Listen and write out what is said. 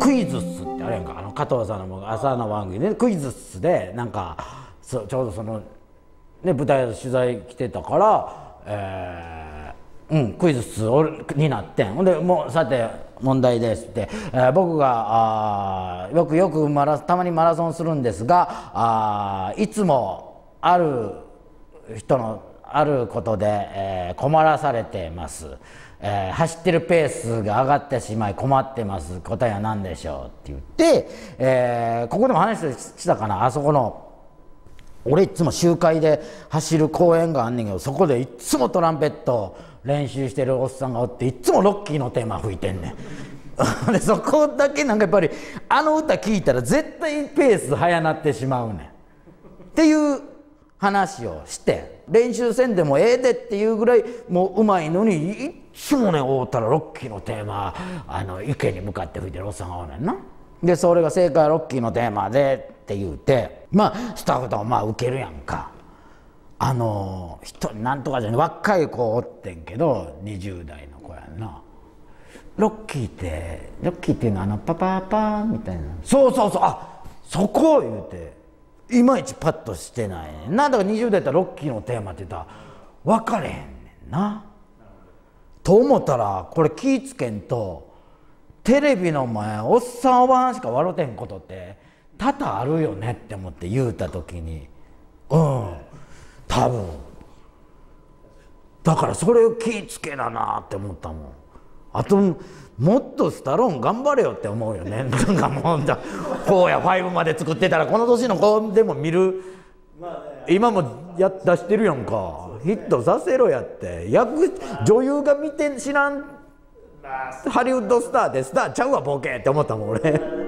クイズッスってあれやんかあの加藤さんの朝の番組でクイズッスでなんかそちょうどその、ね、舞台の取材来てたから、えーうん、クイズッスになってん。ほんでもうさて問題ですって、えー僕があよくよくマラたまにマラソンするんですがあいつもある人のあることで、えー困らされてます、えー走ってるペースが上がってしまい困ってます。答えは何でしょうって言って、えーここでも話してたかな。あそこの俺いつも集会で走る公園があんねんけどそこでいっつもトランペット練習してるおっさんがおっていっつもロッキーのテーマ吹いてんねん。でそこだけなんかやっぱりあの歌聴いたら絶対ペース早なってしまうねん。っていう話をして練習せんでもええでっていうぐらいもううまいのにいっつもね会うたらロッキーのテーマあの池に向かって吹いてるおっさんがおねんな。でそれが正解はロッキーのテーマでって言うてまあスタッフともまあ受けるやんか。あの人なんとかじゃね若い子おってんけど20代の子やんな。ロッキーってロッキーっていうのはあのパパパーみたいなそうそうそうあそこ言うていまいちパッとしてないねんだから20代やったらロッキーのテーマって言ったら分かれへんねんな。と思ったらこれ気ぃつけんとテレビの前おっさんおばはんしか笑てんことって多々あるよねって思って言うた時にうん。多分。だからそれを気ぃつけななって思ったもん。あともっとスタローン頑張れよって思うよね。なんかもうだ4や5まで作ってたらこの年の子でも見る。今もや出してるやんか。ヒットさせろやって。役女優が見て知らんハリウッドスターでスターちゃうわボケって思ったもん俺。